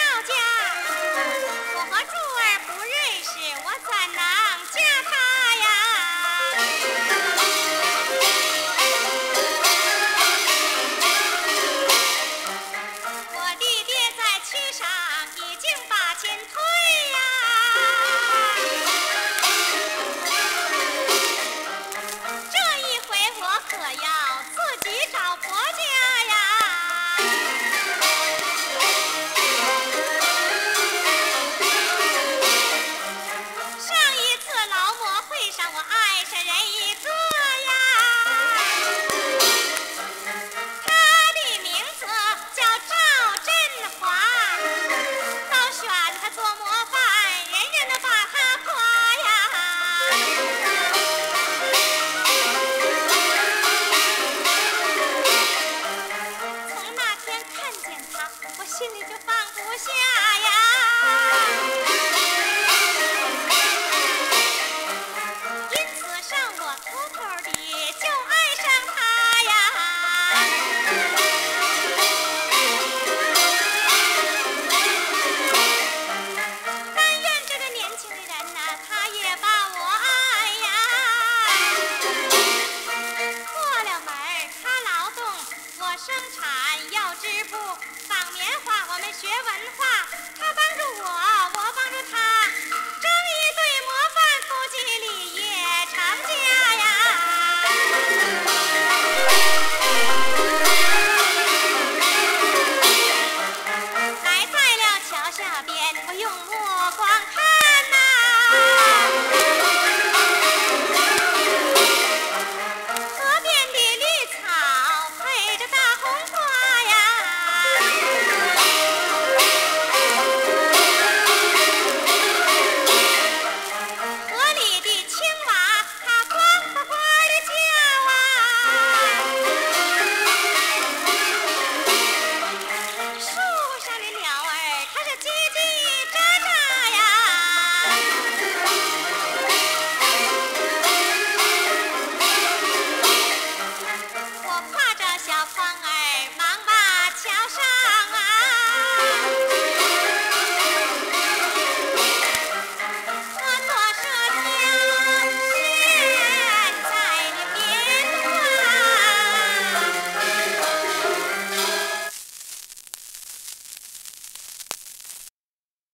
赵家。我和柱儿不认花挎着小筐